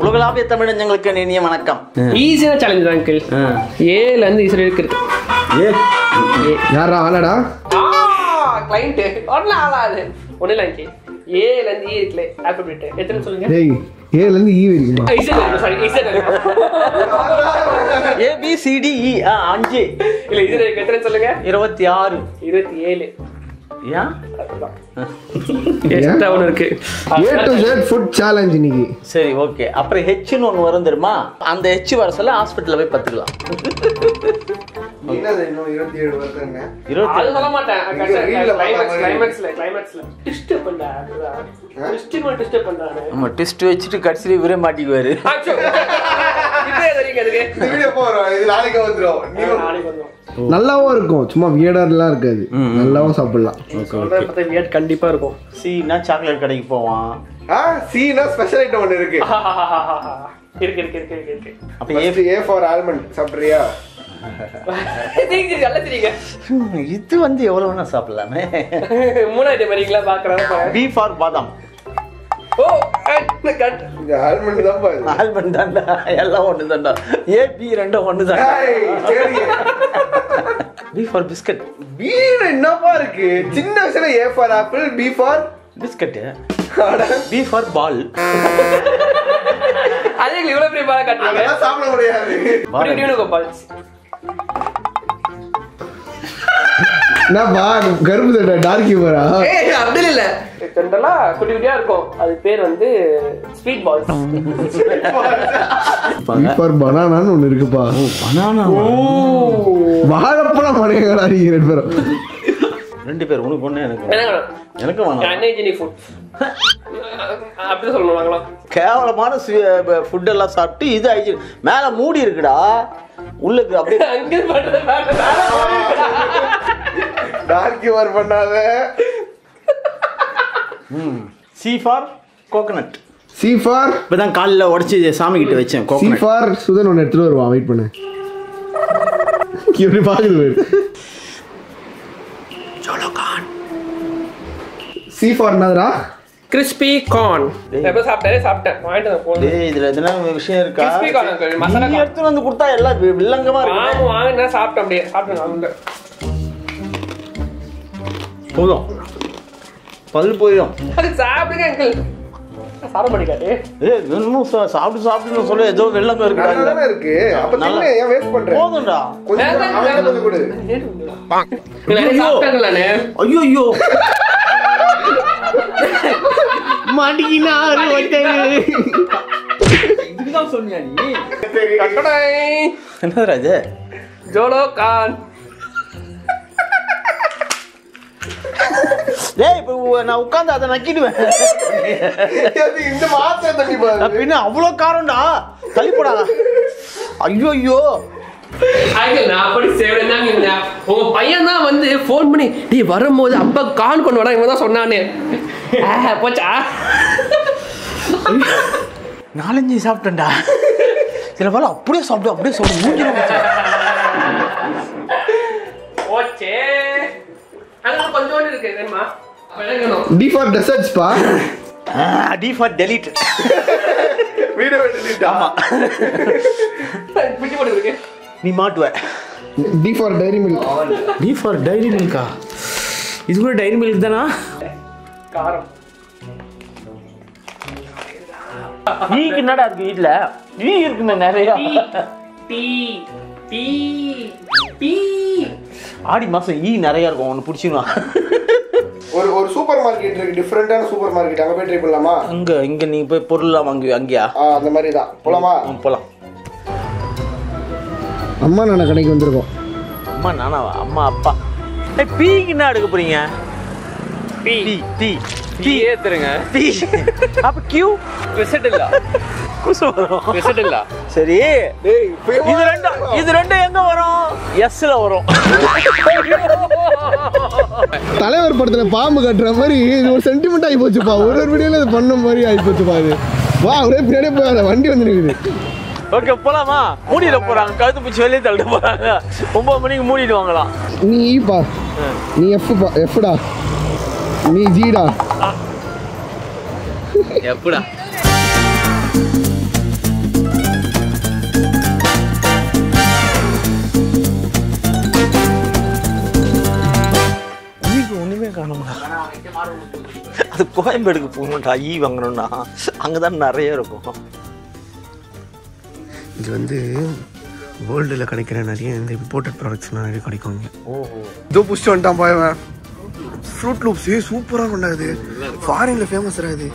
உலகளாவிய தமிழஞ்சங்களுக்கு இனிய வணக்கம். ஈஸியான சேலஞ்ச் தான் அங்கிள் ஏல இருந்து இஸ்ரேலுக்கு இருக்கு ஏ. யாரா ஆளாடா? கிளைண்ட் ஒன்னு ஆளாது. ஒன்னு இல்லை ஏல இருந்து ஈ இருக்குல ஆல்பபெட் எத்தனை சொல்லுங்க? டேய் ஏல இருந்து ஈ இருக்குமா Israel sorry Israel A B C D E அஞ்சு. இல்ல இஸ்ரேல் எத்தனை சொல்லுங்க? 26 27 சரி ஓகே அப்புறம் ஹெச்னு ஒன்று வரும் தெரியுமா? அந்த ஹெச் வர சொல்ல ஹாஸ்பிட்டலில் போய் பத்துக்கலாம். என்னது இன்னும் இருபத்தி ஏழு வருதுங்க? இருபத்தி அது சொல்ல மாட்டேன். இங்க reel ல கிளைமேக்ஸ் பார்த்த மாதிரி. கிளைமேக்ஸ்ல கிளைமேக்ஸ்ல டிஸ்ட் பண்றா டிஸ்ட் டிஸ்ட் பண்றானே நம்ம டெஸ்ட் வச்சுட்டு கடைசியில் இவரே மாட்டிக்குவாரு. நல்லாவும் இருக்கும். சும்மா வியடர்லாம் இருக்காது. நல்லாவும் சாப்பிடலாம். சொல்றத பார்த்தா வியட் கண்டிப்பா இருக்கும். சீனா சாக்லேட் கடைக்கு போவான். ஆ சீனா ஸ்பெஷல் ஐட்டம் ஒன்று இருக்கு. இருக்கு இருக்கு இருக்கு இருக்கு இருக்கு. அப்போ ஏ ஃபார் ஆல்மண்ட் சாப்பிட்றியா? இது வந்து எவ்வளோ வேணா சாப்பிடலாமே மூணாயிரம் வரீங்களா பாக்குறாங்க பி ஃபார் பாதாம். ஓ இந்த ஆல்மண்ட் தான் பாரு ஆல்பன் தாண்டா எல்லாம் ஒன்று தாண்டா ஏ பி ரெண்டும் ஒன்று சரி பி ஃபார் பிஸ்கட் வீடு என்னப்பா இருக்கு? சின்ன வயசுல A for apple B for biscuit B for ball அதே இவ்வளவு பெரிய பால காட்டுறீங்க சாப்பிட முடியாது. இப்படி என்னப்பா கருப்பு சட்டை டார்க் ஹியூமரா ஏய் அப்படி இல்ல. ஜென்ரலா குட்டி குட்டியா இருக்கும். அது பேர் வந்து ஸ்வீட் பால்ஸ் ஃபார் பனானான்னு ஒன்று இருக்குப்பா. பனானா வாழைப்பழம் மனைகளா நீங்க ரெண்டு பேரும். ரெண்டு பேர் உனக்கு ஒன்று எனக்கு எனக்கு வேணாம். அப்படி சொல்லணும் கேவலமான ஃபுட் எல்லாம் சாப்பிட்டு இது ஆயிடுச்சு. மேல மூடி இருக்குடா. உள்ளுக்கு அப்படியே டார்க் பண்ணாத. C for coconut C for இப்பதான் காலில் உடச்சி சாமி கிட்ட வச்சேன் சி ஃபார் சுதன் ஒன்று எடுத்துட்டு வருவான். வெயிட் பண்ணு. இப்படி பாக்குது சி ஃபார் என்னதுடா? கிறிஸ்பி கார்ன் எப்போ சாப்பிட்டாரே? சாப்பிட்டேன். வாங்கிட்டு போகணும் டேய் இதுல எதுனா விஷயம் இருக்கா? Corn uncle, மசாலா நீ. எடுத்துட்டு வந்து கொடுத்தா எல்லாம் வில்லங்கமா இருக்கு. ஆமா வாங்கினா சாப்பிட்டேன் அப்படியே. சாப்பிட்டேன் அவங்க போதும். பல் போயிடும். அது சாப்பிடுங்க அங்கிள் சாப்பிட மாட்டேங்காது ஏய் இன்னும் சா- சாப்பிட்டு சாப்பிட்டு சொல்ல. ஏதோ தானே இருக்குடா இருக்கு. அப்ப நல்லா. ஏன் வேஸ்ட் பண்ற? போதும்டா. கொஞ்சம் வேண்டாம், அவனுக்கு கொஞ்சம் கொடு. சாப்பிட்டாங்களானே ஐயோ ஐயோ. மாட்டிக்கினாரு இதுக்குதான் சொன்னியா நீ. கட்டடை என்ன ராஜு? ஜோலோ கான் டேய் இப்போ நான் உட்கார்ந்து அதை நக்கிடுவேன். இந்த மாத்திரை தண்ணி பின்ன அவ்வளோ காரம்டா. தள்ளிப்படா ஐயோ ஐயோ. உங்க பையன் தான் வந்து ஃபோன் பண்ணி டேய் வரும்போது அப்பா கான் கொண்டு வரா இவன் தான் சொன்னானே போச்சா? நாலஞ்சு சாப்பிட்டேன்டா. சில பேர் அப்படியே சாப்பிட்டு அப்படியே சாப்பிட்டு வச்சேன் போச்சே? அங்க கொஞ்சோண்டு இருக்கு தெரியுமா டி ஃபார் டெசர்ட்ஸ் பா. டி ஃபார் டெலிட் வீடியோ எடுத்துட்டா ஆமா. பிடிச்சி போட்டு இருக்கு. நீ மாட்டுவ. D for Dairy Milk D for Dairy Milkha இது கூட டைரி மில்க் தானா? காரம். நீக்கு என்னடா இருக்கு வீட்ல. நீ இருக்குமே நிறைய. டீ டீ டீ ஆடி மாசம் ஈ நிறைய இருக்கும் ஒன்று பிடிச்சிருவான் ஒரு ஒரு சூப்பர் மார்க்கெட் இருக்கு டிஃப்ரெண்டான சூப்பர் மார்க்கெட். அங்க போய் ட்ரை பண்ணலாமா? அங்க இங்க நீ போய் பொருள்லாம் வாங்கி அங்கேயா? ஆ அந்த மாதிரி தான். போலாமா? ம், போலாம். அம்மா நான கடைக்கு வந்திருக்கோம். அம்மா நானாவா? அம்மா அப்பா. ஏய் பீக்கு என்ன எடுக்க போறீங்க? டீ. Tea tea. டீ ஏத்துருங்க டீ. அப்ப கியூ விசிட் இல்ல. குசு வரும். விசிட் இல்ல. சரி. டேய் இது ரெண்டும் இது ரெண்டும் எங்க வரும்? எஸ்ல வரும். தலைவர் படத்துல பாம்பு கட்டுற மாதிரி இது ஒரு சென்டிமெண்ட் ஆகி போச்சுப்பா. ஒரு ஒரு வீடியோல இது பண்ண மாதிரி ஆகி போச்சுப்பா இது. வா அப்படியே பின்னாடியே போய் வண்டி வந்து நிக்குது ஓகே போலாமா? மூடிட போறாங்க. கழுத்து பூச்சி வெளியே தள்ளிட போறாங்க. ஒன்பது மணிக்கு மூடிட்டு வாங்கலாம் நீ ஈப்பா நீ எஃப் பா. எஃப்டா நீ ஜீடா எப்படா ஒண்ணுமே காணுமா அது கோயம்பேடுக்கு போகணும்டா ஈ வாங்கணும்னா. அங்கதான் நிறைய இருக்கும். இது வந்து வேர்ல்டில் கிடைக்கிற நிறைய இந்த இம்போர்ட்டட் ப்ராடக்ட்ஸ்லாம் நிறைய கிடைக்கும் இங்கே. ஓஹோ. இதோ புஷ்டு வந்துட்டான் பாயவன் ஃப்ரூட் லூப்ஸ் சூப்பராக கொண்டாது ஃபாரின்ல ஃபேமஸ் இது.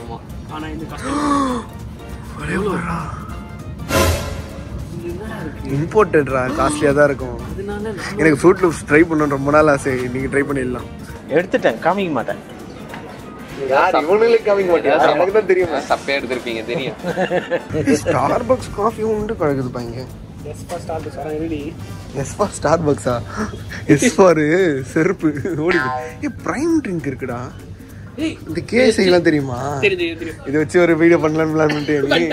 இம்போர்ட்டட்ரா காஸ்ட்லியாக தான் இருக்கும். எனக்கு ஃப்ரூட் லூப்ஸ் ட்ரை பண்ணணும் ரொம்ப நாள் ஆசை. நீங்கள் ட்ரை பண்ணிடலாம். எடுத்துட்டேன் காமிக்க மாட்டேன். யார் இவனுங்களே காமிக்க மாட்டேன் எனக்கு தான் தெரியுமா. சப்பையா எடுத்திருப்பீங்க தெரியும். ஸ்டார் பக்ஸ் காஃபி உண்டு கிடக்குதுப்பா இங்கே எஸ் ஃபார் ஸ்டார் பக்ஸா எஸ் ஃபார் செருப்பு. ஓடி ஏ பிரைம் ட்ரிங்க் இருக்குடா. இந்த கேஸ் எல்லாம் தெரியுமா? தெரியும் தெரியும் தெரியும். இதை வச்சு ஒரு வீடியோ பண்ணலாம்னு பிளான்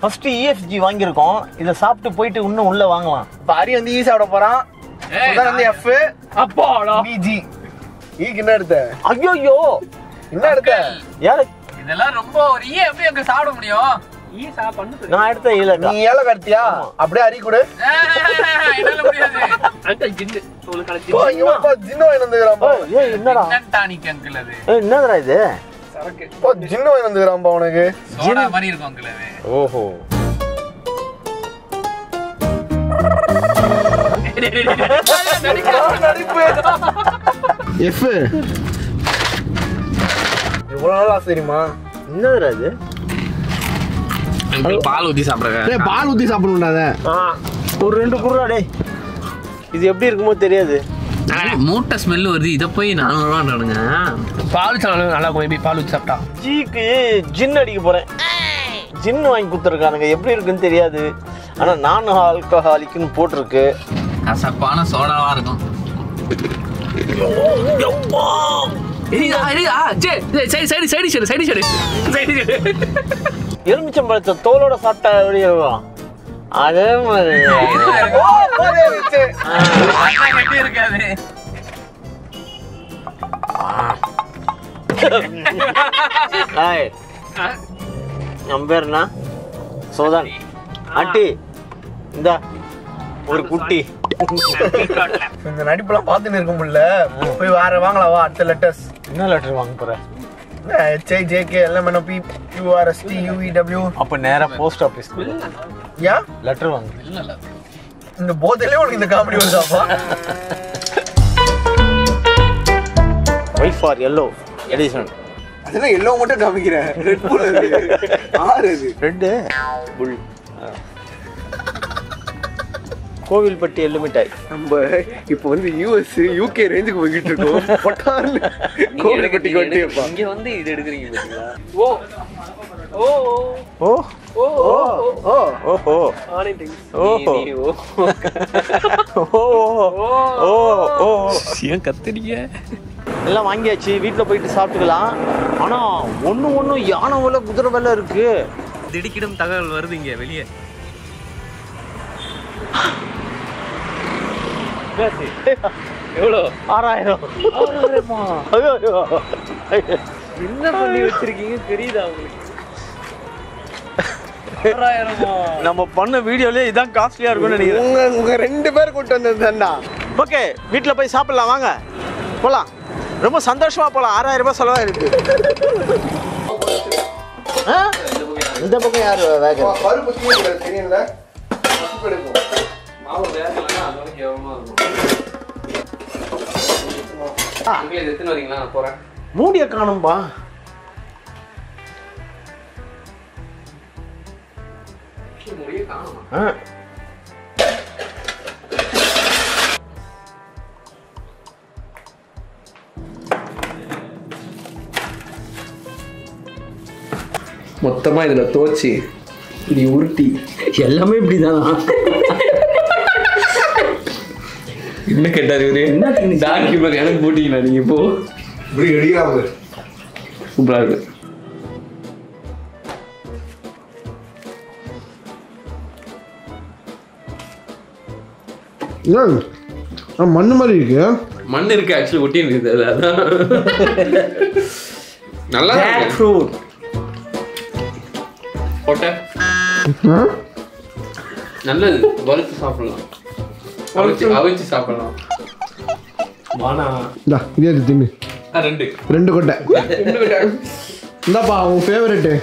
ஃபர்ஸ்ட் இஎஃப்ஜி வாங்கியிருக்கோம். இதை சாப்பிட்டு போயிட்டு இன்னும் உள்ள வாங்கலாம். இப்போ அரி வந்து ஈ சாப்பிட போறான். வந்து எஃப் அப்பாடா. நீ ஜி ஈக்கு என்ன எடுத்த? ஐயோ என்ன எடுத்த? யாரு இதெல்லாம் ரொம்ப ஒரு ஈ எப்படி அங்க சாப்பிட முடியும்? ஈ சா பண்ணு நான் எடுத்த இல்ல நீ ஏழை கடத்தியா அப்படியே அரி கொடு. என்னடா? டானிக் அங்கிள் அது. ஏய் என்னடா இது? ஜின்னு வாங்கி வந்துக்கிறான்பா உனக்கு. மாதிரி இருக்கும் ஓஹோ. எஃப் இவ்வளோ நாள் ஆசை தெரியுமா? என்னதுடா இது? பால் ஊத்தி சாப்பிடுறேன். டேய் பால் ஊற்றி சாப்பிடணும்டா அதை. ஒரு ரெண்டு குருடா டேய். இது எப்படி இருக்குமோ தெரியாது. மூட்டை ஸ்மெல் வருது. இதை போய் நானூறுவான்றானுங்க பால் சாப்பிட நல்லா இருக்கும் பால் ஊற்றி சாப்பிட்டா. ஜிக்கு ஜின் அடிக்க போறேன். ஜின் வாங்கி கொடுத்துருக்கானுங்க. எப்படி இருக்குன்னு தெரியாது. ஆனா நான் ஆல்கஹாலிக்னு போட்டிருக்கு. கசப்பான சோடாவா இருக்கும். எரியுதா, எரியுதா? சரி, சரி, சரி, side side side side side side எலுமிச்சம்பழத்தை தோலோட சாப்பிட்டா எப்படி இருக்கும் அதே மாதிரி இருக்காது ஏய், நம்ம பேர் என்ன சோதான் ஆண்டி இந்த ஒரு குட்டி இந்த நடிப்பெல்லாம் பார்த்துன்னு இருக்க முடியல. போய் வேற வாங்கலாம் வா அடுத்த லெட்டர்ஸ் என்ன லெட்டர் வாங்க போற? H I J K L M N O P Q R S T U V W அப்ப நேரா போஸ்ட் ஆபீஸ் ஏன் லெட்டர் வாங்க. இந்த போதையிலே உனக்கு இந்த காமெடி வருதாப்பா ஒய் ஃபார் எல்லோ எடிஷன் அதெல்லாம் எல்லோ மட்டும் காமிக்கிறேன். ரெட் புல் ஆறு ரெட்டு புல் கோவில்பட்டி எள்ளு மிட்டாய் நம்ம இப்போ வந்து யூஎஸ் யூகே ரேஞ்சுக்கு போய்கிட்டு இருக்கோம். பொட்டார்ல கோவில்பட்டிக்கு வந்துட்டேப்பா இங்க வந்து இது எடுக்கிறீங்க ஓ. ஓ. ஓ. ஓ ஓ ஓ. ஓ ஓ. ஓ. ஏன் கத்துறீங்க? எல்லாம் வாங்கியாச்சு வீட்டில் போயிட்டு சாப்பிட்டுக்கலாம். ஆனா ஒண்ணு ஒண்ணு யானை விலை குதிரை விலை இருக்கு. திடுக்கிடும் தகவல் வருது இங்க வெளியே. எவ்வளோ? ஆறாயிரம். ஐயோ என்ன பண்ணி வச்சிருக்கீங்க? தெரியுதா உங்களுக்கு? நம்ம பண்ண வீடியோலயே இதான் காஸ்ட்லியா இருக்கும்னு நினைக்கிறேன். உங்க உங்க ரெண்டு பேர் கூட்டு வந்ததுதான்டா ஓகே வீட்டில் போய் சாப்பிடலாம் வாங்க. போலாம். ரொம்ப சந்தோஷமா போலாம். ஆறாயிரம் ரூபாய் செலவாயிருக்கு. ஆ? இந்த பக்கம் யாரு வேக பருப்பு தெரியல இருக்கும். அங்கே இது எத்தனை வரீங்களா? நான் போறேன். மூடிய காணும்பா. முடிய காணுமா? ஆ. மொத்தமா இதுல தோச்சு இப்படி உருட்டி எல்லாமே இப்படிதானா. என்ன கேட்டாரு இவரு? டாக்குமெண்ட் எனக்கு போட்டீங்களா நீங்க இப்போ? இப்படி அடிக்கிறாங்க சூப்பரா இருக்கு. மண்ணு மாதிரி இருக்கு. மண் இருக்கு ஆக்சுவலி ஒட்டி இருக்குது அதுல. அதான். நல்லா ஜாக் இருக்கு ஃப்ரூட் நல்லது வறுத்து சாப்பிடலாம். அவிச்சு அவிச்சு சாப்பிடலாம். வானா? இந்தா இதே எடுத்து தின்னு. ஆ, ரெண்டு. ரெண்டு கொட்டை. இந்தாப்பா உன் ஃபேவரெட்டு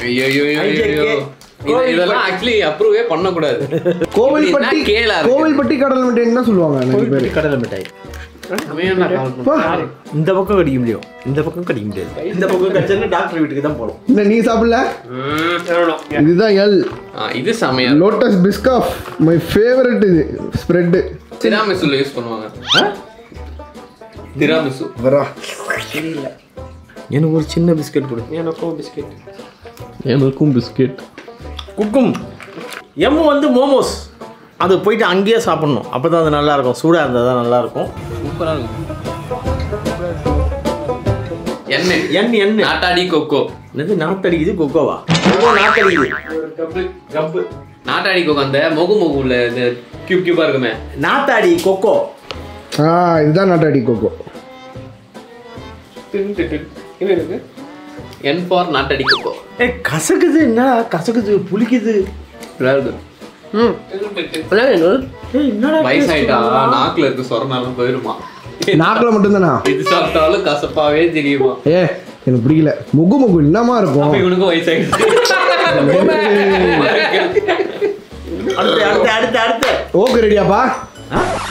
ஐயோ ஐயோ ஐயோ, ஐயோ இது- இதெல்லாம் ஆக்சுவலி அப்ரூவே பண்ணக்கூடாது. கோவில்பட்டி கடல் மிட்டாய் தான் சொல்லுவாங்க? கடலை மிட்டாய். இந்த பக்கம் கடிக்க முடியும். இந்த பக்கம் கடிக்க முடியாது. இந்த பக்கம் கடிச்சா டாக்டர் வீட்டுக்கு தான் போகணும். இந்த நீ சாப்பிடல? ம். இதுதான் எல் ஆ, இது செமையா லோட்டஸ் பிஸ்காஃப் மை ஃபேவரட் இது ஸ்ப்ரெட்டு திராமிசுல யூஸ் பண்ணுவாங்க. திராமிசு வரா. எனக்கு ஒரு சின்ன பிஸ்கட் கொடு. எனக்கும் பிஸ்கெட் எனக்கும் பிஸ்கெட் குக்கும். எம் வந்து மோமோஸ் அது போயிட்டு அங்கேயே சாப்பிடணும். அப்போ தான் அது நல்லா இருக்கும் சூடாக இருந்தால் தான் நல்லா இருக்கும் சூப்பரா இருக்கும் எண்ணெய். எண்ணெய் எண்ணெய். நாட்டாடி கொக்கோ. என்னது நாத்தடிக்குது கொக்கோவா? கொக்கோ நாத்தடிக்குது கப்பு நாட்டாடி கொக்கோ அந்த மொகு மொகு உள்ள இந்த கியூப் கியூபா இருக்குமே. நாத்தாடி கொக்கோ. ஆ இதுதான் நாட்டாடி கோகோ என்ன இருக்கு? என் ஃபார் நாட்டாடி கொக்கோ. ஏ கசக்குது என்ன? கசக்குது புளிக்குது. நல்லா இருக்கு ம் ஏய் என்னடா வயசாயிட்டா? நாக்குல இருக்க சொரணாலும் போயிருமா? நாக்கில் மட்டும்தானா? இது சாப்பிட்டாலும் கசப்பாவே தெரியுமா? ஏ எனக்கு பிடிக்கல. முகு முகு என்னமா இருக்கும். இவனுக்கும் வயசாயிடுச்சு. அடுத்து அடுத்து அடுத்து அடுத்து. ஓகே ரெடியாப்பா?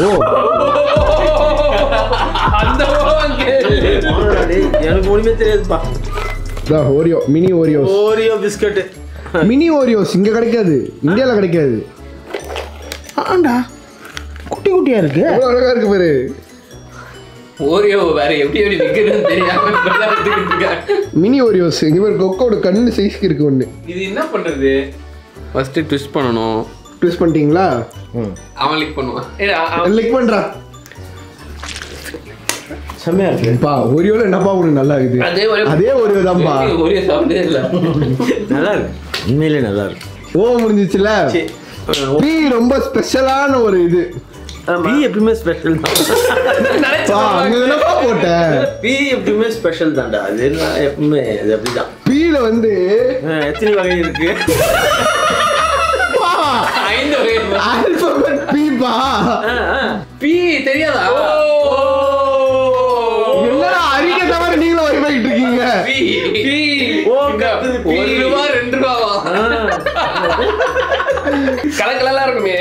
ஓ. அந்த எனக்கு ஒண்ணுமே தெரியாதுப்பா. Oreo mini Oreos Oreo biscuit mini Oreos இங்க கிடைக்காது. இந்தியால கிடைக்காது. ஆண்டா குட்டி குட்டியா இருக்கு. எவ்வளவு அழகா இருக்கு பாரு. ஓரியோ வேற எப்படி எப்படி நிக்கிறதுன்னு தெரியாம. மினி ஓரியோஸ் இங்க பாரு கொக்கோட கண்ணு சைஸ்க்கு இருக்கு ஒண்ணு. இது என்ன பண்றது? ஃபர்ஸ்ட் ட்விஸ்ட் பண்ணணும். ட்விஸ்ட் பண்ணிட்டீங்களா? அவன் லிக் பண்ணுவான். லிக் பண்றா. செம்மையா இருக்கு. பா ஓரியோல என்னப்பா உனக்கு நல்லா இருக்குது? அதே ஒரே தான்ப்பா. ஒரே சாப்பிட்டே இல்ல. நல்லா இருக்கு. உண்மையிலே நல்லா இருக்கு ஓ முடிஞ்சிச்சுல? பி ரொம்ப ஸ்பெஷலான ஒரு இது. பி எப்பயுமே ஸ்பெஷல் தான். பா அங்க என்னப்பா போட்ட பி எப்பயுமே ஸ்பெஷல் தான்டா. அது நான் எப்பவுமே அது அப்படிதான். பீல வந்து எத்தனை வகை இருக்கு? ஐந்து வகை ஆல்பபெட் பி. பா பி தெரியாதா? என்னடா அறிக்க தவிர நீங்களும் வைப்பாயிட்டு இருக்கீங்க? பி பி ஓ, கத்துது, பி. கலக்கலலாம் இருக்குமே.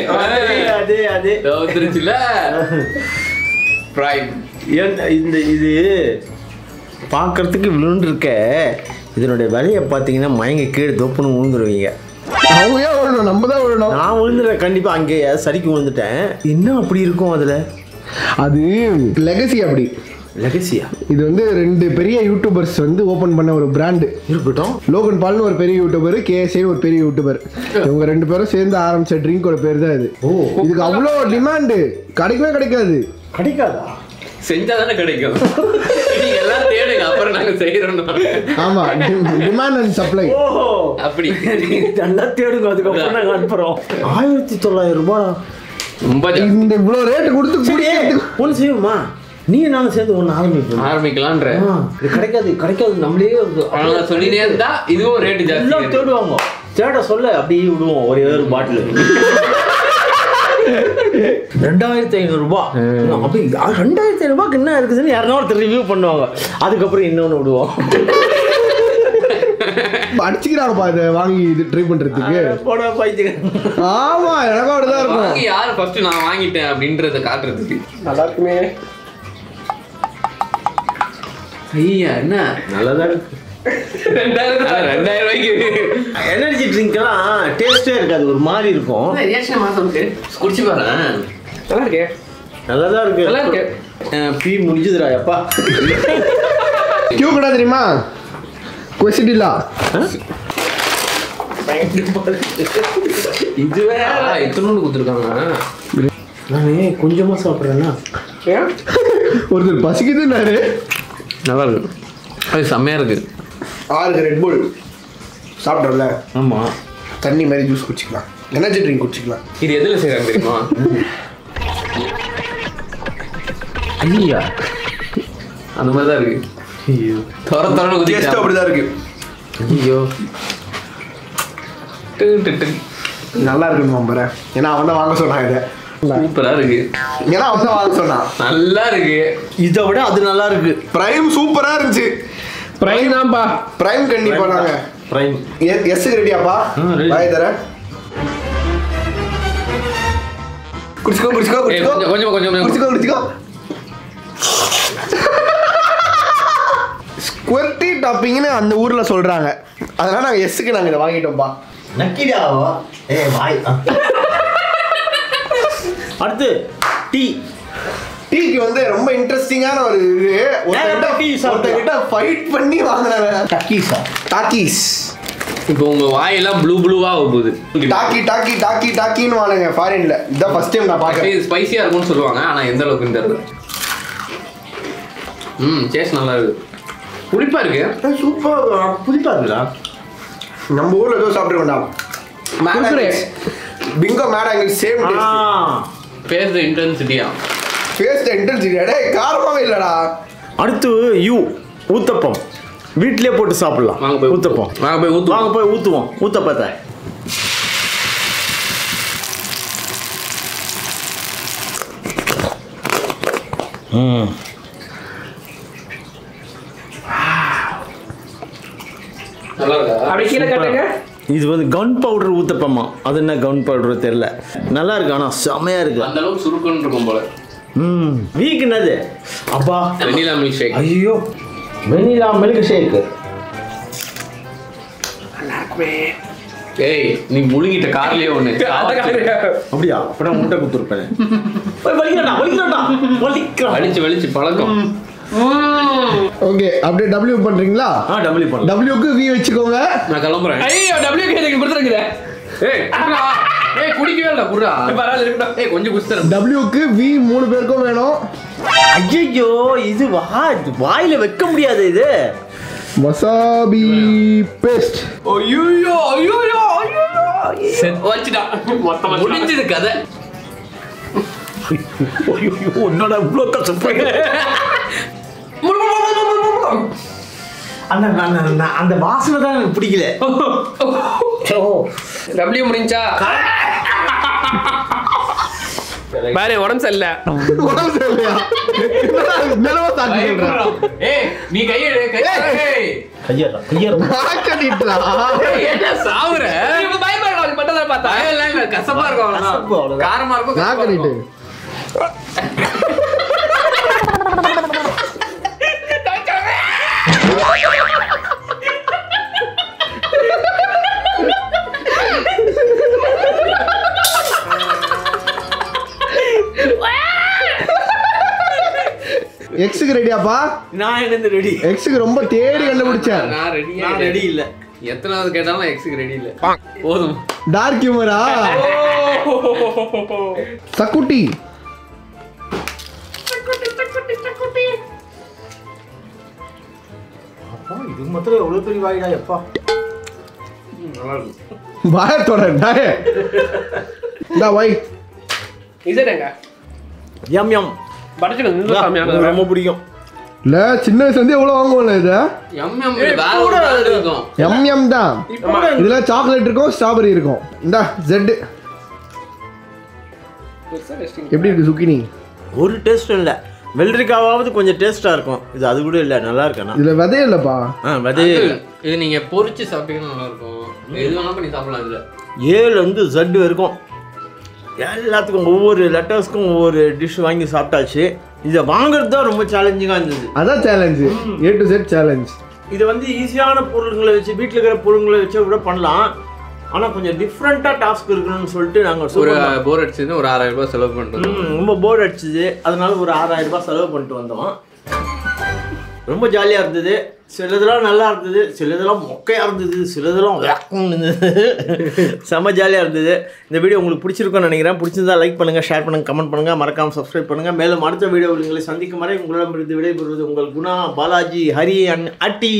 அதே அதே வந்துருச்சுல பிரைம் ஏன் இந்த இது பார்க்கறதுக்கு விழுந்து இருக்க இதனுடைய விலையை பார்த்தீங்கன்னா மயங்க கீழே தொப்புன்னு விழுந்துருவீங்க. அவங்க ஏன் விழணும் நம்ம தான் விழணும் நான் விழுந்துடுறேன் கண்டிப்பாக அங்கே சரிக்கு விழுந்துட்டேன். என்ன அப்படி இருக்கும் அதில்? அது லெகசி அப்படி. லெகசியா இது வந்து ரெண்டு பெரிய யூடியூபர்ஸ் வந்து ஓபன் பண்ண ஒரு பிராண்டு இருக்கட்டும். லோகன் பால்னு ஒரு பெரிய யூடியூபர் கேஎஸ்ஐ ஒரு பெரிய யூடியூபர் இவங்க ரெண்டு பேரும் சேர்ந்து ஆரம்பிச்ச ட்ரிங்கோட பேர் தான் இது. இதுக்கு அவ்வளோ டிமாண்டு கிடைக்கவே கிடைக்காது. கிடைக்காதா? செஞ்சா தானே கிடைக்கும். நீங்க எல்லாம் தேடுங்க அப்புறம் நாங்க செய்யறோம் ஆமா டிமாண்ட் அண்ட் சப்ளை ஓஹோ. அப்படி. நல்லா தேடுங்க அதுக்கப்புறம் ஆயிரத்தி தொள்ளாயிரம் ரூபாய் இந்த இவ்வளோ ரேட்டு கொடுத்து ஒன்று செய்வோமா? நீ நானும் சேர்ந்து ஒன்று ஆரம்பிப்போம். ஆரம்பிக்கலான்ற இது கிடைக்காது கிடைக்காது நம்மளே அவங்க சொல்லினே இருந்தா இதுவும் ரேட்டு எல்லாம் ஜாஸ்தி தேடுவாங்க. தேட சொல்ல அப்படியே விடுவோம் ஒரே ஒரு பாட்டில் ரெண்டாயிரத்தி ஐநூறு ரூபாய் அப்படி ரெண்டாயிரத்தி ஐநூறு ரூபாய்க்கு என்ன இருக்குதுன்னு யாருன்னா ஒருத்தர் ரிவ்யூ பண்ணுவாங்க. அதுக்கப்புறம் இன்னொன்று விடுவோம். அடிச்சுக்கிறாங்கப்பா இதை வாங்கி இது ட்ரை பண்றதுக்கு. ஆமா எனக்கும் அப்படிதான் இருக்கும். யாரு ஃபர்ஸ்ட் நான் வாங்கிட்டேன் அப்படின்றத காட்டுறதுக்கு. நல்லா இருக்குமே. ஐயா என்ன? நல்லதா இருக்கு. ரெண்டாயிரம் ரூபாய், ரெண்டாயிரம் ரூபாய்க்கு எனர்ஜி ட்ரிங்க்லாம் டேஸ்டே இருக்காது ஒரு மாதிரி இருக்கும். ரியாக்ஷன் மாசம் குடிச்சு பாரு. நல்லா இருக்கே. நல்லா தான் இருக்கு. நல்லா இருக்கு. பீ முடிஞ்சுதுடா எப்பா. கியூ கடை தெரியுமா? கொசிடிலா. இது வேற எத்தனை கொடுத்துருக்காங்க. நானே கொஞ்சமா சாப்பிட்றேன்னா? ஒருத்தர் பசிக்குதுன்னாரு. நல்லா இருக்கு அது செம்மையா இருக்கு. ஆறு ரெட் புல் சாப்பிட்றல ஆமா. தண்ணி மாதிரி ஜூஸ் குடிச்சிக்கலாம். எனர்ஜி ட்ரிங்க் குடிச்சிக்கலாம். இது எதுல செய்றாங்க தெரியுமா? ஐயா. அந்த மாதிரி தான் இருக்கு. தர தரன்னு டேஸ்ட் அப்படிதான் இருக்கு. ஐயோ. நல்லா நம்புறேன் ஏன்னா அவன் தான் வாங்க சொன்னான் இதை. சூப்பரா இருக்கு. ஏன்னா அவன் தான் சொன்னான். நல்லா இருக்கு. இதை விட அது நல்லா இருக்கு. பிரைம் சூப்பரா இருந்துச்சு. பிரைம் தான்ப்பா. பிரைம் கண்டிப்பா நாங்க. பிரைம் எஸ் ரெடியாப்பா ம், ready. வாய் தர. குடிச்சுக்கோ குடிச்சுக்கோ குடிச்சுக்கோ. கொஞ்சம் கொஞ்சம் குடிச்சுக்கோ குடிச்சுக்கோ. ஸ்குவர்ட்டி டாப்பிங்னு அந்த ஊர்ல சொல்றாங்க. அதனால நாங்க எஸ்ஸுக்கு நாங்க இதை வாங்கிட்டோம்ப்பா. நக்கிடாவா? ஏ வாய். அடுத்து டீ டீக்கு வந்து ரொம்ப இன்ட்ரெஸ்டிங்கான ஒரு இது. ஏன் டீ சாப்பிட்ட? ஒருத்தகிட்ட ஃபைட் பண்ணி வாங்கினவன். டக்கீஸா டாக்கீஸ் இப்போ உங்க வாயெல்லாம் ப்ளூ ப்ளூவா போகுது. டாக்கி டாக்கி டாக்கி டாக்கின்னு வாழுங்க ஃபாரின்ல இதான் ஃபர்ஸ்ட் டைம் நான் பார்க்கறேன். ஸ்பைசியா இருக்கும்னு சொல்லுவாங்க ஆனா எந்த அளவுக்குன்னு தெரியல ம் டேஸ்ட் நல்லா இருக்கு. புளிப்பா இருக்கு? சூப்பர் புதிப்பா இருக்குடா. நம்ம ஊர்ல ஏதோ சாப்பிட்டுருக்கோம்டா. Bingo madam same taste base இன்டென்சிட்டியா ஃபேஸ்ட் இன்டென்சிட்டி டேய் காரமாவே இல்லடா. அடுத்து யூ ஊத்தப்பம். வீட்டிலே போட்டு சாப்பிடலாம். வாங்க போய் ஊத்தப்பம். வாங்க போய் ஊத்துவோம். வாங்க போய் ஊத்துவோம். ஊத்தப்பத்தை ம். நல்லா இருக்கா? அப்படி கீழே கட்டுங்க. இது வந்து கன் பவுடர் ஊத்தப்பமா அது என்ன கன் பவுடர் தெரியல. நல்லா இருக்கு ஆனால் செமையா இருக்கு. அந்த அளவுக்கு சுருக்குன்னு இருக்கும் போல. ம். வீக் என்னது? அப்பா. வெனிலா மில்க் ஷேக் ஐயோ. வெனிலா மில்க் ஷேக் ஏய் நீ முழுங்கிட்ட கார்லயே ஒண்ணு. அப்படியா? அப்படியே முட்டை குத்துருப்பேன் போய் வலிக்கிறடா வலிக்கிறடா வலிக்கிறான் வலிச்சு வலிச்சு பழக்கம். ஓகே அப்படியே டபிள்யூ பண்றீங்களா? ஆ டபுள் பண்ணலாம் டபிள்யூக்கு வி வச்சுக்கோங்க. நான் கிளம்புறேன். ஐயோ டபிள்யூ கேக்கு கொடுத்துருக்குதே ஏய் குடுறா. ஏய் குடிக்கவே இல்ல குடுறா. பரவாயில்ல இருக்கட்டும். ஏய் கொஞ்சம் குடிச்சுறேன் டபிள்யூக்கு வி மூணு பேருக்கும் வேணும். ஐயோ இது வா இது வாயில வைக்க முடியாது இது. வசாபி பேஸ்ட் ஐயோ ஐயோ ஐயோ வச்சுடா மொத்தமா முடிஞ்சது கதை. ஐயோ என்னடா இவ்வளோ கஷ்டப்படுறேன் அந்த அந்த- வாசனை தான் எனக்கு பிடிக்கல. டபிள்யூ முடிஞ்சா? பாரு உடம்பு சரியில்லை. உடம்பு சரியில்லையா? நிலவ தாக்கி. ஏய் நீ கையெடு கையெடு கையறா கையறா. நாக்கடிட்டுடா. ஏய், என்ன சாவுற? பயப்படுறா நீ பட்டதை பார்த்தா? இல்ல இல்ல கசப்பா இருக்கும் கசப்பு அவ்வளவுதான். அவ்வளவுதான். காரமா இருக்கும் கசப்பா எக்ஸுக்கு ரெடியாப்பா நான் என்னது ரெடி எக்ஸுக்கு ரொம்ப தேடி கண்டுபிடிச்சேன். நான் ரெடி நான் ரெடி இல்ல. எத்தனாவது கேட்டாலும் எக்ஸுக்கு ரெடி இல்ல. போதும். டார்க் ஹியூமரா சக்குட்டி. இது மாத்திரம் எவ்வளவு பெரிய வாயிடா எப்பா? பயத்தோட டே. இந்த வை. இதுங்க எம் எம் எனக்கு ரொம்ப பிடிக்கும். இல்ல சின்ன வயசுல இருந்து எவ்வளவு வாங்குவோம்ல இது? எம் எம் வேற ஒரு brand இருக்கும். எம் எம் தான். இதுல சாக்லேட் இருக்கும் ஸ்ட்ராபெரி இருக்கும். இந்த ஜெட் எப்படி இருக்கு சுக்கினி? ஒரு டேஸ்ட்டும் இல்லை. வெள்ளரிக்காவது கொஞ்சம் டேஸ்டா இருக்கும். இது அது கூட இல்லை நல்லா இருக்கண்ணா இதுல விதை இல்லப்பா. ஆ விதையே இல்லை. இது நீங்க பொரிச்சு சாப்பிட்டீங்கன்னா நல்லா இருக்கும். எது வேணா பண்ணி சாப்பிடலாம் இதுல. ஏழு வந்து ஜட்டு வரைக்கும். எல்லாத்துக்கும் ஒவ்வொரு லெட்டர்ஸ்க்கும் ஒவ்வொரு டிஷ் வாங்கி சாப்பிட்டாச்சு. இதை வாங்குறது தான் ரொம்ப சேலஞ்சிங்காக இருந்தது. அதான் challenge A to set challenge இது வந்து ஈஸியான பொருள்களை வச்சு வீட்டில் இருக்கிற பொருள்களை வச்சு கூட பண்ணலாம். ஆனால் கொஞ்சம் டிஃப்ரெண்ட்டாக டாஸ்க் இருக்கணும்னு சொல்லிட்டு நாங்கள் ஒரு ஒரு போர் அடிச்சது ஒரு ஆறாயிரம் ரூபாய் செலவு பண்ணிட்டு ரொம்ப போர் அடிச்சுது. அதனால ஒரு ஆறாயிரம் ரூபாய் செலவு பண்ணிட்டு வந்தோம். ரொம்ப ஜாலியாக இருந்தது. சிலதெல்லாம் நல்லா இருந்தது. சிலதெல்லாம் மொக்கையாக இருந்தது. சிலதெல்லாம் வேக்கம்னு இருந்தது. செம்ம ஜாலியாக இருந்தது. இந்த வீடியோ உங்களுக்கு பிடிச்சிருக்கும்னு நினைக்கிறேன். பிடிச்சிருந்தா லைக் பண்ணுங்கள் ஷேர் பண்ணுங்கள் கமெண்ட் பண்ணுங்கள் மறக்காமல் சப்ஸ்கிரைப் பண்ணுங்கள் மேலும் அடுத்த வீடியோ உங்களை சந்திக்கும் வரை உங்களிடமிருந்து விடைபெறுவது உங்கள் குணா பாலாஜி ஹரி அண்ட் அட்டி.